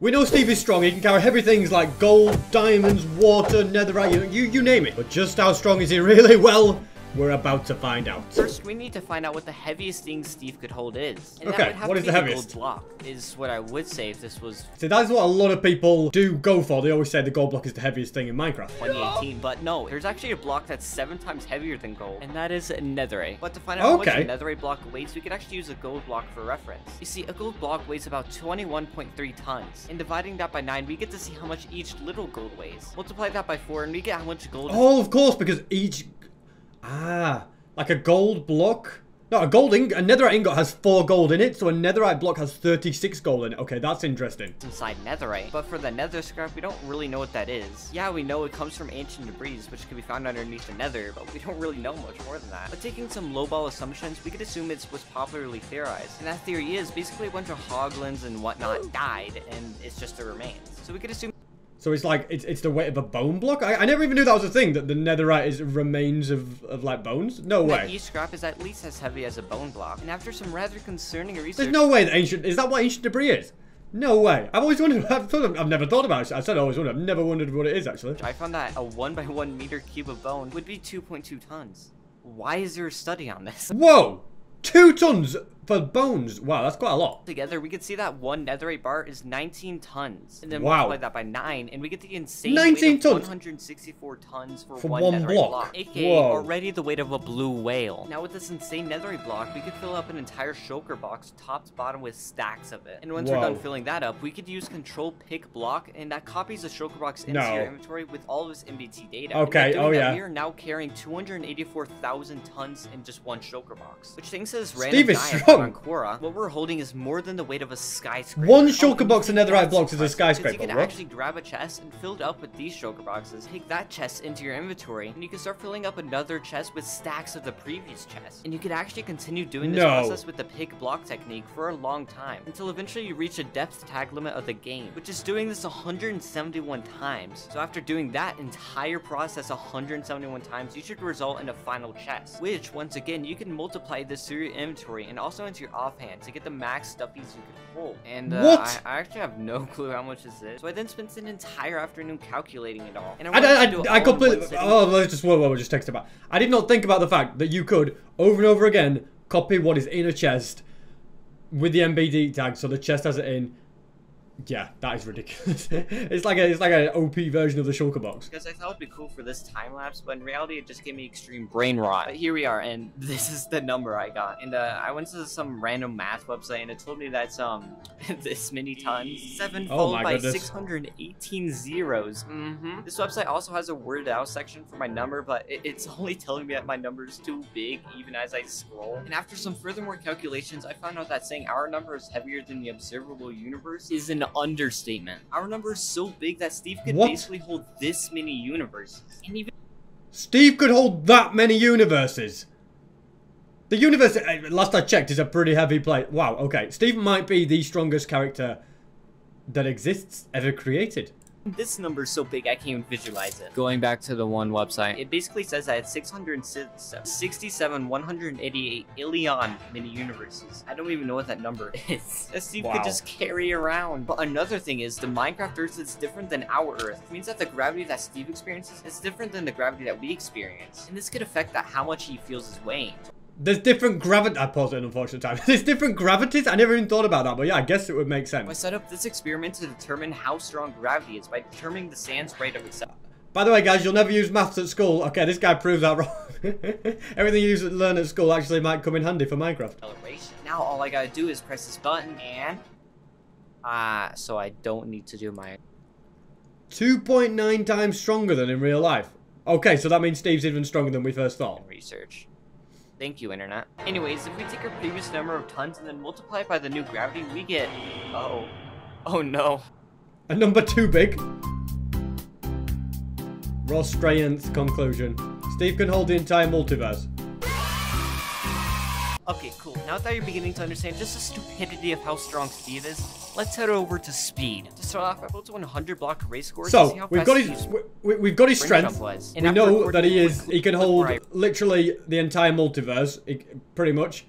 We know Steve is strong, he can carry heavy things like gold, diamonds, water, netherite, you, you you name it. But just how strong is he really? Well, we're about to find out. First, we need to find out what the heaviest thing Steve could hold is. And Okay, that would have what to is be the gold heaviest? block, is what I would say if this was So that's what a lot of people do go for. They always say the gold block is the heaviest thing in Minecraft. 2018, but no, there's actually a block that's seven times heavier than gold, and that is netherite. But to find out Okay. how much a netherite block weighs, we could actually use a gold block for reference. You see, a gold block weighs about 21.3 tons, and dividing that by 9, we get to see how much each little gold weighs. Multiply that by 4, and we get how much gold Oh, of course, because each... Ah, like a gold block? No, a gold ing a netherite ingot has 4 gold in it, so a netherite block has 36 gold in it. Okay, that's interesting. inside netherite. But for the nether scrap, we don't really know what that is. Yeah, we know it comes from ancient debris, which can be found underneath the nether, but we don't really know much more than that. But taking some lowball assumptions, we could assume it's what's popularly theorized. And that theory is basically a bunch of hoglins and whatnot died, and it's just the remains. So we could assume So it's like, it's, it's the weight of a bone block? I, I never even knew that was a thing, that the netherite is remains of, of like, bones? No way. each scrap is at least as heavy as a bone block. And after some rather concerning research, There's no way that ancient... Is that what ancient debris is? No way. I've always wondered... I've, thought I've never thought about it. I said I always wondered. I've never wondered what it is, actually. I found that a 1 by 1 meter cube of bone would be 2.2 tons. Why is there a study on this? Whoa! Two tons for bones. Wow, that's quite a lot. together, we could see that one netherite bar is 19 tons. And then Wow. multiply that by 9, and we get the insane 19 weight of tons? 164 tons for, For one, one netherite block. AKA Whoa. already the weight of a blue whale. Now with this insane netherite block, we could fill up an entire shulker box top to bottom with stacks of it. And once we're done filling that up, we could use control pick block, and that copies the shulker box into No. your inventory with all of its NBT data. Okay, And by doing oh yeah. We are now carrying 284,000 tons in just one shulker box. Which thanks to this Steve random is giant strong. On Quora, what we're holding is more than the weight of a skyscraper. One shulker box think netherite blocks is a skyscraper, You can actually grab a chest and fill it up with these shulker boxes, take that chest into your inventory, and you can start filling up another chest with stacks of the previous chest. And you can actually continue doing this No. process with the pick block technique for a long time, until eventually you reach a depth tag limit of the game, which is doing this 171 times. So after doing that entire process 171 times, you should result in a final chest, which once again, you can multiply this through your inventory and also into your offhand to get the max stuffies you can hold. And uh, What? I, I actually have no clue how much this is. So I then spent an entire afternoon calculating it all. And I, I, I, I, I all in completely. Oh, let's just. Whoa, whoa, just text about. I did not think about the fact that you could, over and over again, copy what is in a chest with the NBT tag so the chest has it in. Yeah, that is ridiculous. it's like a, it's like an OP version of the shulker box. because I thought it'd be cool for this time lapse, but in reality, it just gave me extreme brain rot. But here we are, and this is the number I got. And uh, I went to some random math website, and it told me that's um this many tons, seven Oh followed by goodness. 618 zeros. Mm-hmm. This website also has a worded out section for my number, but it- it's only telling me that my number is too big, even as I scroll. And after some furthermore calculations, I found out that saying our number is heavier than the observable universe is an understatement. Our number is so big that Steve could What? basically hold this many universes. And even Steve could hold that many universes. The universe, uh, last I checked, is a pretty heavy plate. Wow, okay. Steve might be the strongest character that exists ever created. This number is so big I can't even visualize it. Going back to the one website, it basically says I had 667, 188 illion mini universes. I don't even know what that number is. That Steve Wow. could just carry around. But another thing is, the Minecraft Earth is different than our Earth. It means that the gravity that Steve experiences is different than the gravity that we experience. And this could affect that how much he feels his weight. There's different gravity. I paused it an unfortunate time. There's different gravities. I never even thought about that, but yeah, I guess it would make sense. I set up this experiment to determine how strong gravity is by determining the sand's rate of itself. By the way, guys, you'll never use maths at school. Okay, this guy proves that wrong. Everything you use learn at school actually might come in handy for Minecraft. Now all I gotta do is press this button and... Ah, so I don't need to do my... 2.9 times stronger than in real life. Okay, so that means Steve's even stronger than we first thought. research. Thank you, Internet. Anyways, if we take our previous number of tons and then multiply it by the new gravity, we get... Oh. Oh no. A number too big. Ross Strayant's conclusion. Steve can hold the entire multiverse. Okay, cool. Now that you're beginning to understand just the stupidity of how strong Steve is, let's head over to speed. To start off, I built a 100 block race course to see So we've got his we, we've got his strength. We know that he is he can hold literally the entire multiverse, pretty much.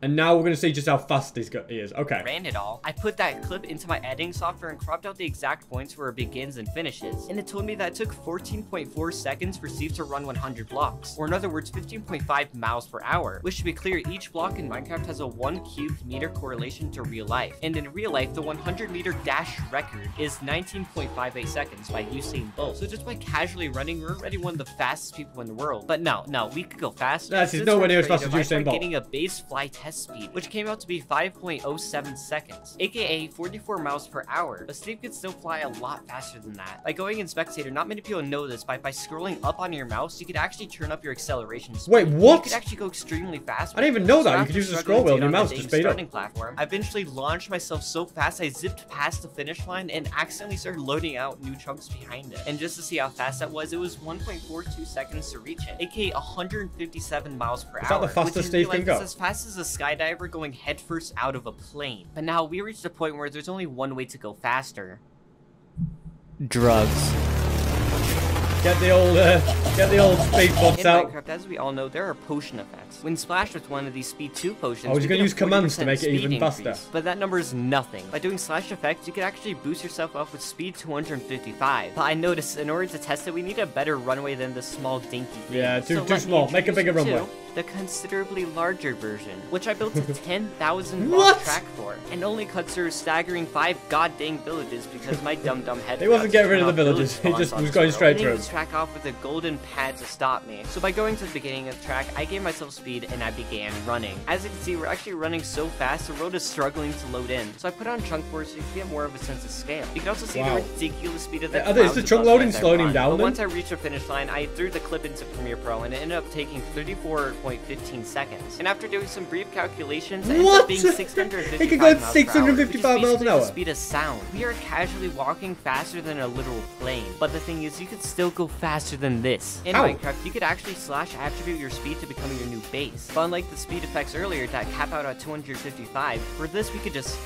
And now we're going to see just how fast this guy is. Okay. ran it all. I put that clip into my editing software and cropped out the exact points where it begins and finishes. And it told me that it took 14.4 seconds for Steve to run 100 blocks, or in other words, 15.5 miles per hour. Which to be clear, each block in Minecraft has a 1 cubed meter correlation to real life. And in real life, the 100 meter dash record is 19.58 seconds by Usain Bolt. So just by casually running, we're already one of the fastest people in the world. But no, no, we could go faster. That's- Since nowhere near as fast as Usain Bolt. getting a base fly test speed, which came out to be 5.07 seconds, aka 44 miles per hour. But Steve could still fly a lot faster than that. By going in spectator, not many people know this, but by scrolling up on your mouse, you could actually turn up your acceleration speed. Wait, what? You could actually go extremely fast. I didn't even know So that. You could use the scroll wheel on your mouse to speed up. starting Platform, I eventually launched myself so fast I zipped past the finish line and accidentally started loading out new chunks behind it. And just to see how fast that was, it was 1.42 seconds to reach it, aka 157 miles per Is that hour. the fastest Steve can go? as fast as a skydiver going headfirst out of a plane. But now we reached a point where there's only one way to go faster. Drugs. Get the old, uh, get the old speed bumps In out. Minecraft, as we all know, there are potion effects. When splashed with one of these Speed 2 potions, I was we gonna use commands to make it even speed faster. increase, But that number is nothing. By doing slash effects, you can actually boost yourself up with speed 255. But I noticed in order to test it, we need a better runway than this small dinky thing. Yeah, too- So too small. Make a bigger you to runway. The considerably larger version, which I built a 10,000 block track for, and only cuts through staggering five goddamn villages because my dumb dumb head. He wasn't getting rid of the villages, he just was this going straight through. was track off with a golden pad to stop me. So by going to the beginning of the track, I gave myself speed and I began running. As you can see, we're actually running so fast, the road is struggling to load in. So I put on chunk borders so you can get more of a sense of scale. You can also see Wow. the ridiculous speed of the Uh, is the chunk loading slowing him down But then? once I reached the finish line, I threw the clip into Premiere Pro and it ended up taking 34.15 seconds. And after doing some brief calculations, it What? up being 655 He could go miles per hour, which is 655 miles an hour. the speed of sound. We are casually walking faster than a literal plane. But the thing is, you could still go faster than this. In How? Minecraft, you could actually slash attribute your speed to becoming your new base. But unlike the speed effects earlier that cap out at 255, for this we could just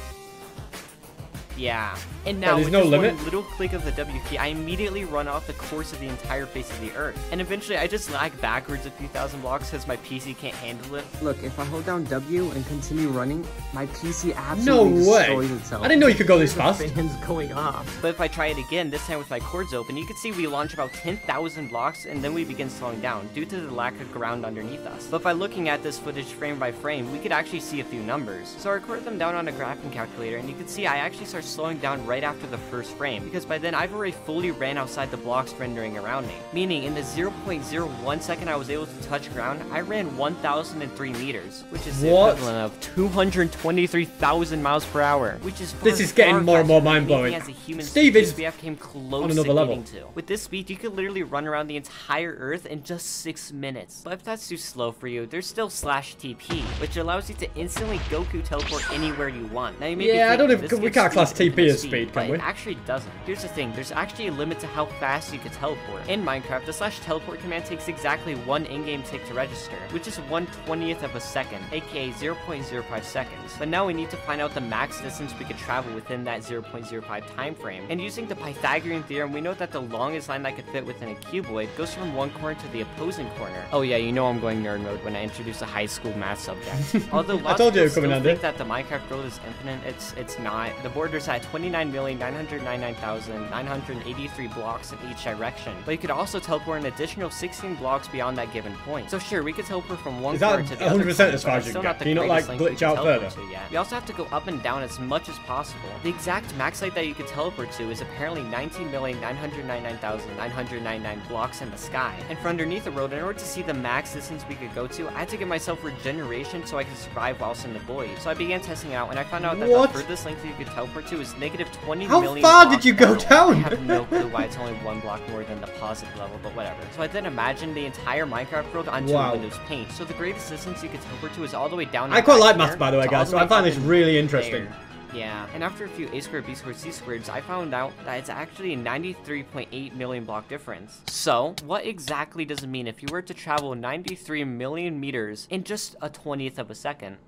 yeah. And now there's with no just limit? one little click of the W key, I immediately run off the course of the entire face of the Earth. And eventually I just lag backwards a few thousand blocks because my PC can't handle it. Look, if I hold down W and continue running, my PC absolutely No way. destroys itself. I didn't know you could go this The fast. fan's going off. But if I try it again, this time with my coords open, you can see we launch about 10,000 blocks and then we begin slowing down due to the lack of ground underneath us. But by looking at this footage frame by frame, we could actually see a few numbers. So I recorded them down on a graphing calculator and you can see I actually start slowing down right after the first frame because by then I've already fully ran outside the blocks rendering around me. Meaning in the 0.01 second I was able to touch ground, I ran 1,003 meters, which is the What? equivalent of 223,000 miles per hour, which is This is getting more and more mind-blowing. as a human Steve is we have came close another to level. to. With this speed, you could literally run around the entire Earth in just six minutes. But if that's too slow for you, there's still slash TP, which allows you to instantly Goku teleport anywhere you want. Now you may be Yeah, I don't even- we can't class Steve TP as speed, can we? It actually doesn't. Here's the thing, there's actually a limit to how fast you can teleport. In Minecraft, the slash teleport command takes exactly one in-game tick to register, which is 1 20th of a second, aka 0.05 seconds. But now we need to find out the max distance we could travel within that 0.05 time frame. And using the Pythagorean theorem, we know that the longest line that could fit within a cuboid goes from one corner to the opposing corner. Oh yeah, you know I'm going nerd mode when I introduce a high school math subject. Although lots told you of coming people still think that the Minecraft world is infinite, it's it's not. The border's at 29,999,983 blocks in each direction. But you could also teleport an additional 16 blocks beyond that given point. So sure, we could teleport from one corner to the other 100% as far as you can get? Can you not, like, glitch out further? We also have to go up and down as much as possible. The exact max height that you could teleport to is apparently 19,999,999 blocks in the sky. And for underneath the road, in order to see the max distance we could go to, I had to give myself regeneration so I could survive whilst in the void. So I began testing out, and I found out that What? the furthest length you could teleport to is negative 20 How million far did you go down? I have no clue why it's only one block more than the positive level, but whatever. So I then imagined the entire Minecraft world onto Wow. Windows Paint. So the greatest distance you could teleport to is all the way down. I quite like maths, by the way, guys, so I find this really interesting. there. Yeah, and after a few a squared, b squared, c squareds, I found out that it's actually a 93.8 million block difference. So, what exactly does it mean if you were to travel 93 million meters in just a 20th of a second?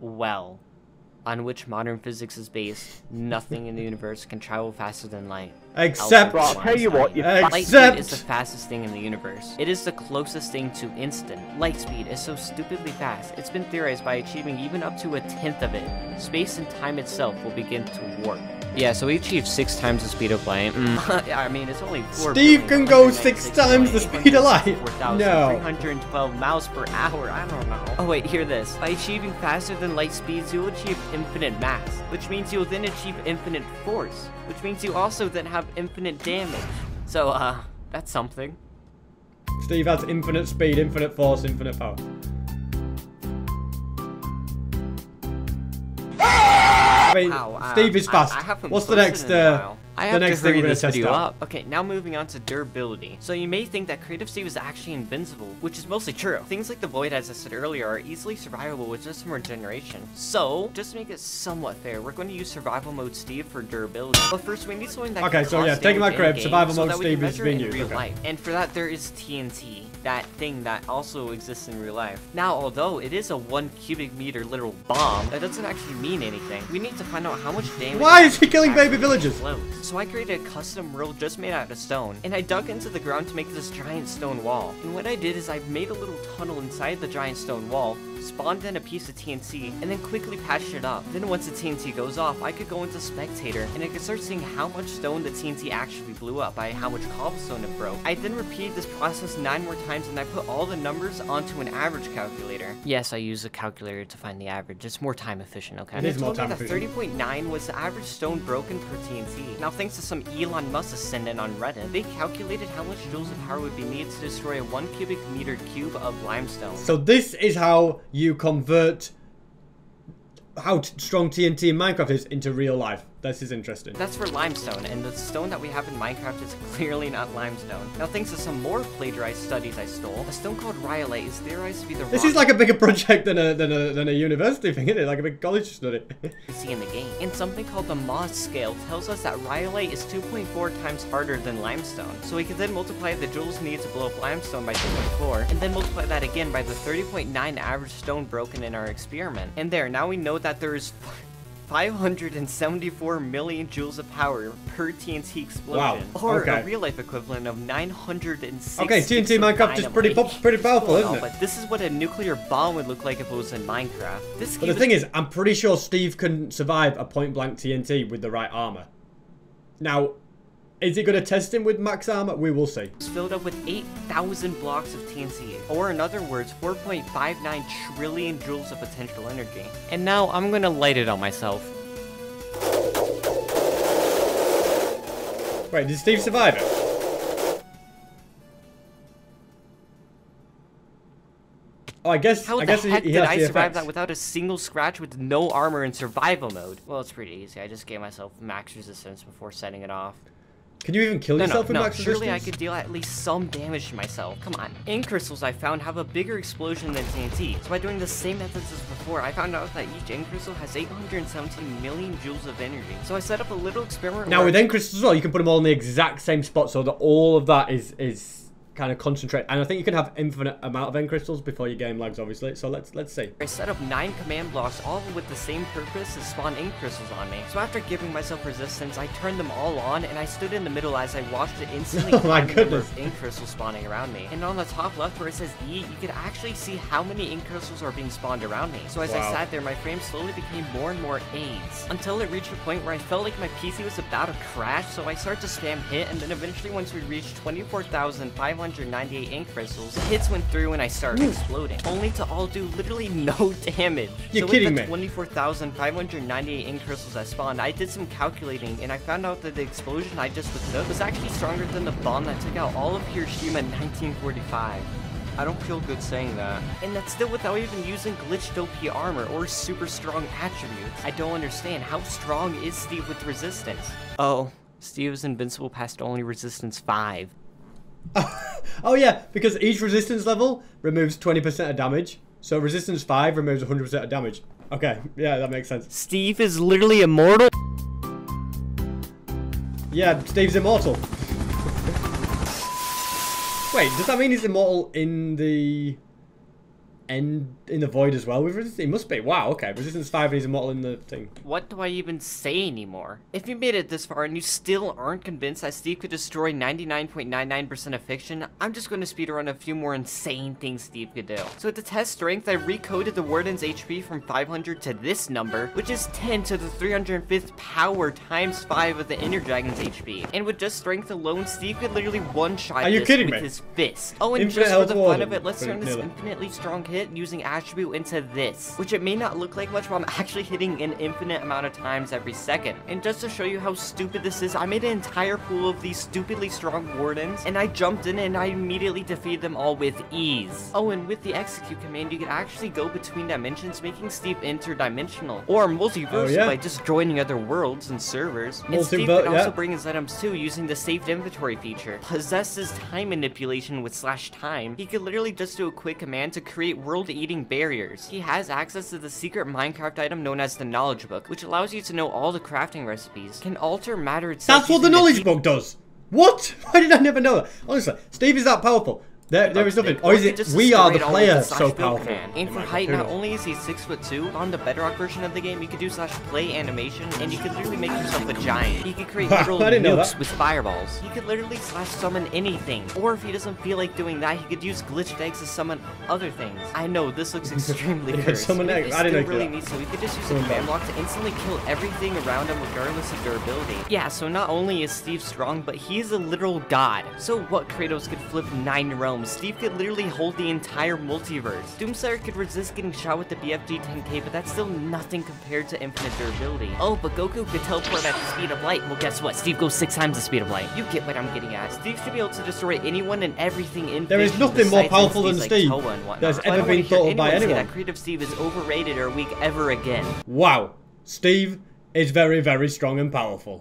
Well, on which modern physics is based, nothing in the universe can travel faster than light. Except- Albert Bro, I'll tell you what, you Einstein. Light speed is the fastest thing in the universe. It is the closest thing to instant. Light speed is so stupidly fast, it's been theorized by achieving even up to a tenth of it. Space and time itself will begin to warp. Yeah, so we achieved six times the speed of light. Mm. I mean, it's only four. Steve can go six times the speed of light. No. 312 miles per hour. I don't know. Oh wait, hear this. By achieving faster than light speeds, you'll achieve infinite mass, which means you'll then achieve infinite force, which means you also then have infinite damage. So, uh, that's something. Steve has infinite speed, infinite force, infinite power. I mean, Wow, uh, Steve is I- fast. I haven't What's the next? Uh. I the next to thing hurry we're gonna this test video out? up. Okay, now moving on to durability. So you may think that Creative Steve is actually invincible, which is mostly true. Things like the Void, as I said earlier, are easily survivable with just some regeneration. So, just to make it somewhat fair, we're going to use Survival Mode Steve for durability. But first, we need something that Okay, can so yeah, taking my crib, Survival so Mode Steve is being used, okay. life. And for that, there is TNT, that thing that also exists in real life. Now, although it is a one cubic meter literal bomb, that doesn't actually mean anything. We need to find out how much damage. Why is he killing baby villagers? explodes. So I created a custom world just made out of stone, and I dug into the ground to make this giant stone wall. And what I did is I made a little tunnel inside the giant stone wall, spawned in a piece of TNT, and then quickly patched it up. Then once the TNT goes off, I could go into Spectator, and I could start seeing how much stone the TNT actually blew up by how much cobblestone it broke. I then repeated this process nine more times, and I put all the numbers onto an average calculator. Yes, I use a calculator to find the average. It's more time efficient, okay? It And is more told me time that efficient. 30.9 was the average stone broken per TNT. Now, thanks to some Elon Musk ascendant on Reddit, they calculated how much joules of power would be needed to destroy a 1 cubic meter cube of limestone. So this is how you convert how strong TNT in Minecraft is into real life. This is interesting. That's for limestone, and the stone that we have in Minecraft is clearly not limestone. Now, thanks to some more plagiarized studies I stole, a stone called rhyolite is theorized to be the This is like a bigger project than a than a than a university thing, isn't it? Like a big college study. you see in the game. And something called the Mohs scale tells us that rhyolite is 2.4 times harder than limestone. So we can then multiply the joules needed to blow up limestone by 2.4, and then multiply that again by the 30.9 average stone broken in our experiment. And there, now we know that there's 574 million joules of power per TNT explosion. Wow, Or okay. a real life equivalent of 906 Okay, TNT of Minecraft is pretty dynamite. pretty powerful, isn't it? But this is what a nuclear bomb would look like if it was in Minecraft. This But the cube thing is, I'm pretty sure Steve can survive a point blank TNT with the right armor. Now, is it going to test him with max armor? We will see. is filled up with 8,000 blocks of TNT, or in other words, 4.59 trillion joules of potential energy. And now I'm gonna light it on myself. Wait, did Steve survive it? Oh, I guess. How I the guess heck he, he did I survive effects. that without a single scratch with no armor in survival mode? Well, it's pretty easy. I just gave myself max resistance before setting it off. Can you even kill No, no, yourself with no. max Surely I could deal at least some damage to myself. Come on. End crystals I found have a bigger explosion than TNT. So by doing the same methods as before, I found out that each end crystal has 817 million joules of energy. So I set up a little experiment. Now with end crystals as well, you can put them all in the exact same spot so that all of that is is kind of concentrate. And I think you can have infinite amount of end crystals before your game lags, obviously. So let's let's see. I set up nine command blocks, all with the same purpose to spawn end crystals on me. So after giving myself resistance, I turned them all on, and I stood in the middle as I watched it instantly Oh my climb the number goodness. end crystals spawning around me. And on the top left where it says E, you could actually see how many end crystals are being spawned around me. So as I sat there, my frame slowly became more and more AIDS, until it reached a point where I felt like my PC was about to crash, so I started to spam hit, and then eventually once we reached 24,598 end crystals, the hits went through and I started exploding, only to all do literally no damage. You're so kidding with me. the 24,598 end crystals I spawned, I did some calculating, and I found out that the explosion I just withstood was actually stronger than the bomb that took out all of Hiroshima in 1945. I don't feel good saying that. And that's still without even using glitched OP armor or super strong attributes. I don't understand. How strong is Steve with resistance? Oh, Steve is invincible past only resistance 5. Oh yeah, because each resistance level removes 20% of damage. So resistance 5 removes 100% of damage. Okay, yeah, that makes sense. Steve is literally immortal? Yeah, Steve's immortal. Wait, does that mean he's immortal in the end in the void as well with resistance? He must be. Wow, okay. Resistance 5 and he's immortal in the thing. What do I even say anymore? If you made it this far and you still aren't convinced that Steve could destroy 99.99% of fiction, I'm just going to speedrun a few more insane things Steve could do. So to test strength, I recoded the Warden's HP from 500 to this number, which is 10 to the 305th power times 5 of the Ender Dragon's HP. And with just strength alone, Steve could literally one-shot you this kidding with his fist. Oh, and Infinite just for the fun of it, let's turn this infinitely strong hit using attribute into this, which it may not look like much, but I'm actually hitting an infinite amount of times every second. And just to show you how stupid this is, I made an entire pool of these stupidly strong wardens, and I jumped in and I immediately defeated them all with ease. Oh, and with the execute command, you can actually go between dimensions, making Steve interdimensional, or multiversal Oh, yeah. by just joining other worlds and servers. And Steve Multiver- can also yeah. bring his items too using the saved inventory feature. Possesses time manipulation with slash time. He could literally just do a quick command to create world-eating barriers. He has access to the secret Minecraft item known as the Knowledge Book, which allows you to know all the crafting recipes. Can alter matter itself. That's what the knowledge book does. What? Why did I never know that? Honestly, Steve is that powerful. There, there is nothing. Or is it Just we are the destroy it all with player so powerful? Oh for height, not only is he six foot two, on the Bedrock version of the game, you could do slash play animation, and you could literally make yourself a giant. He could create literal I didn't know nukes with fireballs. He could literally slash summon anything. Or if he doesn't feel like doing that, he could use glitched eggs to summon other things. I know this looks extremely He could cursed. summon eggs. I didn't know really needs so we could just use a command block to instantly kill everything around him regardless of durability. Yeah, so not only is Steve strong, but he is a literal god. So what Kratos could flip nine realms, Steve could literally hold the entire multiverse. Doomslayer could resist getting shot with the BFG 10k, but that's still nothing compared to infinite durability. Oh, but Goku could teleport at the speed of light. Well, guess what? Steve goes six times the speed of light. You get what I'm getting at. Steve should be able to destroy anyone and everything in There is nothing more powerful than Steve like and that's So ever been thought of by anyone. that creative Steve is overrated or weak ever again. Wow. Steve is very, very strong and powerful.